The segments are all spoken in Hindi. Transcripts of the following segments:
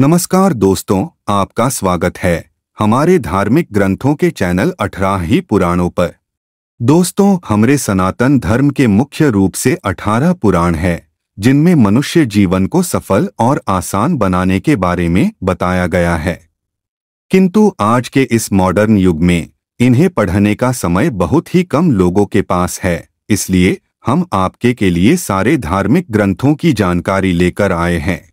नमस्कार दोस्तों, आपका स्वागत है हमारे धार्मिक ग्रंथों के चैनल अठारह ही पुराणों पर। दोस्तों, हमारे सनातन धर्म के मुख्य रूप से अठारह पुराण है, जिनमें मनुष्य जीवन को सफल और आसान बनाने के बारे में बताया गया है। किंतु आज के इस मॉडर्न युग में, इन्हें पढ़ने का समय बहुत ही कम लोगों के पास है, इसलिए हम आपके के लिए सारे धार्मिक ग्रंथों की जानकारी लेकर आए हैं।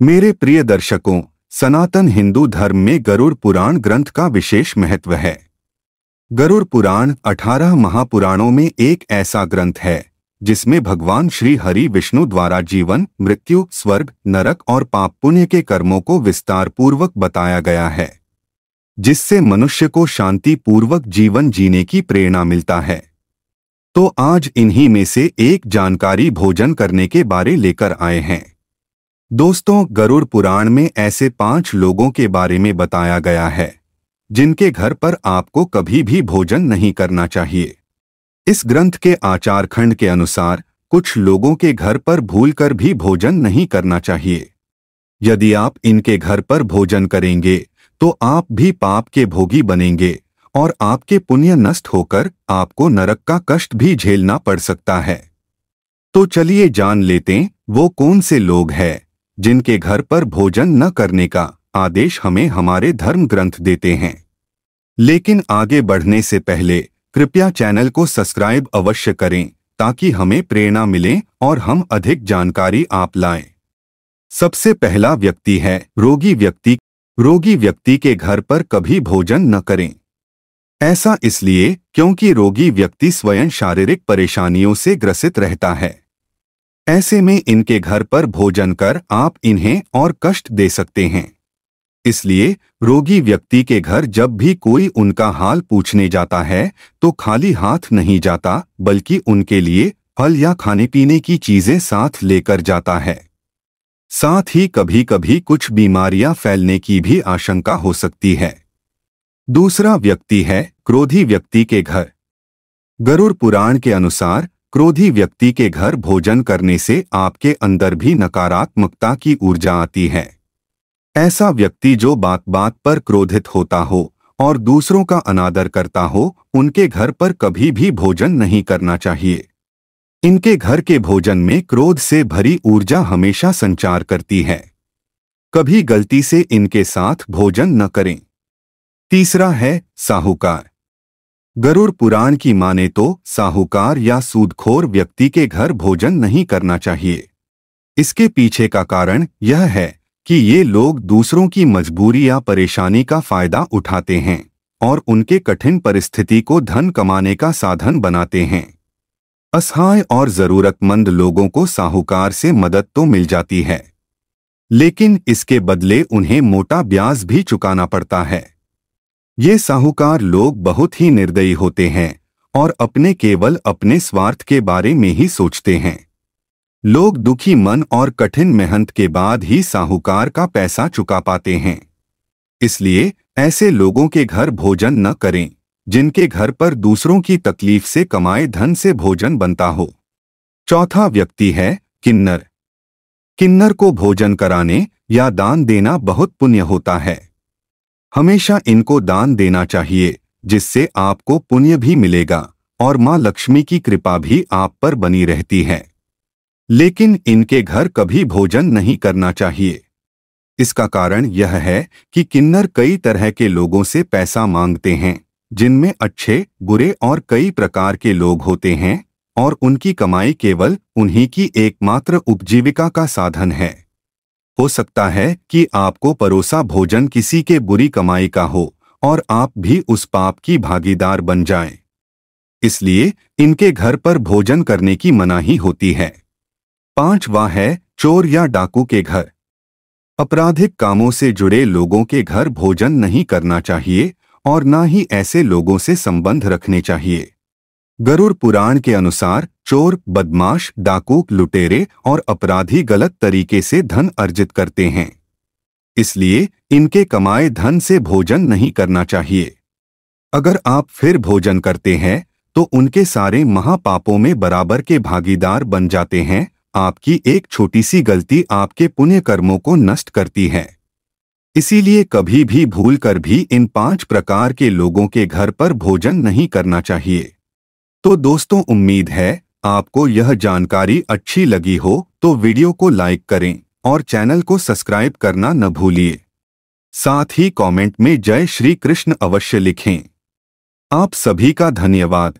मेरे प्रिय दर्शकों, सनातन हिंदू धर्म में गरुड़ पुराण ग्रंथ का विशेष महत्व है। गरुड़ पुराण अठारह महापुराणों में एक ऐसा ग्रंथ है, जिसमें भगवान श्री हरि विष्णु द्वारा जीवन, मृत्यु, स्वर्ग, नरक और पाप पुण्य के कर्मों को विस्तार पूर्वक बताया गया है, जिससे मनुष्य को शांति पूर्वक जीवन जीने की प्रेरणा मिलता है। तो आज इन्हीं में से एक जानकारी भोजन करने के बारे लेकर आए हैं। दोस्तों, गरुड़ पुराण में ऐसे पाँच लोगों के बारे में बताया गया है, जिनके घर पर आपको कभी भी भोजन नहीं करना चाहिए। इस ग्रंथ के आचार खंड के अनुसार, कुछ लोगों के घर पर भूलकर भी भोजन नहीं करना चाहिए। यदि आप इनके घर पर भोजन करेंगे तो आप भी पाप के भोगी बनेंगे और आपके पुण्य नष्ट होकर आपको नरक का कष्ट भी झेलना पड़ सकता है। तो चलिए जान लेते वो कौन से लोग हैं। जिनके घर पर भोजन न करने का आदेश हमें हमारे धर्म ग्रंथ देते हैं। लेकिन आगे बढ़ने से पहले कृपया चैनल को सब्सक्राइब अवश्य करें, ताकि हमें प्रेरणा मिले और हम अधिक जानकारी आप लाएँ। सबसे पहला व्यक्ति है रोगी व्यक्ति। रोगी व्यक्ति के घर पर कभी भोजन न करें। ऐसा इसलिए क्योंकि रोगी व्यक्ति स्वयं शारीरिक परेशानियों से ग्रसित रहता है। ऐसे में इनके घर पर भोजन कर आप इन्हें और कष्ट दे सकते हैं। इसलिए रोगी व्यक्ति के घर जब भी कोई उनका हाल पूछने जाता है तो खाली हाथ नहीं जाता, बल्कि उनके लिए फल या खाने पीने की चीज़ें साथ लेकर जाता है। साथ ही कभी कभी कुछ बीमारियाँ फैलने की भी आशंका हो सकती है। दूसरा व्यक्ति है क्रोधी व्यक्ति के घर। गरुड़ पुराण के अनुसार क्रोधी व्यक्ति के घर भोजन करने से आपके अंदर भी नकारात्मकता की ऊर्जा आती है। ऐसा व्यक्ति जो बात बात पर क्रोधित होता हो और दूसरों का अनादर करता हो, उनके घर पर कभी भी भोजन नहीं करना चाहिए। इनके घर के भोजन में क्रोध से भरी ऊर्जा हमेशा संचार करती है। कभी गलती से इनके साथ भोजन न करें। तीसरा है साहूकार। गरुड़ पुराण की माने तो साहूकार या सूदखोर व्यक्ति के घर भोजन नहीं करना चाहिए। इसके पीछे का कारण यह है कि ये लोग दूसरों की मजबूरी या परेशानी का फ़ायदा उठाते हैं और उनके कठिन परिस्थिति को धन कमाने का साधन बनाते हैं। असहाय और जरूरतमंद लोगों को साहूकार से मदद तो मिल जाती है। लेकिन इसके बदले उन्हें मोटा ब्याज भी चुकाना पड़ता है। ये साहूकार लोग बहुत ही निर्दयी होते हैं और अपने केवल अपने स्वार्थ के बारे में ही सोचते हैं। लोग दुखी मन और कठिन मेहनत के बाद ही साहूकार का पैसा चुका पाते हैं। इसलिए ऐसे लोगों के घर भोजन न करें, जिनके घर पर दूसरों की तकलीफ़ से कमाए धन से भोजन बनता हो। चौथा व्यक्ति है किन्नर। किन्नर को भोजन कराने या दान देना बहुत पुण्य होता है। हमेशा इनको दान देना चाहिए, जिससे आपको पुण्य भी मिलेगा, और माँ लक्ष्मी की कृपा भी आप पर बनी रहती है। लेकिन इनके घर कभी भोजन नहीं करना चाहिए। इसका कारण यह है कि किन्नर कई तरह के लोगों से पैसा मांगते हैं, जिनमें अच्छे, बुरे और कई प्रकार के लोग होते हैं, और उनकी कमाई केवल उन्हीं की एकमात्र उपजीविका का साधन है। हो सकता है कि आपको परोसा भोजन किसी के बुरी कमाई का हो और आप भी उस पाप की भागीदार बन जाएँ। इसलिए इनके घर पर भोजन करने की मनाही होती है। पांचवा है चोर या डाकू के घर। आपराधिक कामों से जुड़े लोगों के घर भोजन नहीं करना चाहिए और न ही ऐसे लोगों से संबंध रखने चाहिए। गरुड़ पुराण के अनुसार चोर, बदमाश डाकू लुटेरे और अपराधी गलत तरीके से धन अर्जित करते हैं। इसलिए इनके कमाए धन से भोजन नहीं करना चाहिए। अगर आप फिर भोजन करते हैं तो उनके सारे महापापों में बराबर के भागीदार बन जाते हैं, आपकी एक छोटी सी गलती आपके पुण्य कर्मों को नष्ट करती है। इसीलिए कभी भी भूल कर भी इन पाँच प्रकार के लोगों के घर पर भोजन नहीं करना चाहिए। तो दोस्तों, उम्मीद है आपको यह जानकारी अच्छी लगी हो तो वीडियो को लाइक करें और चैनल को सब्सक्राइब करना न भूलिए। साथ ही कमेंट में जय श्री कृष्ण अवश्य लिखें। आप सभी का धन्यवाद।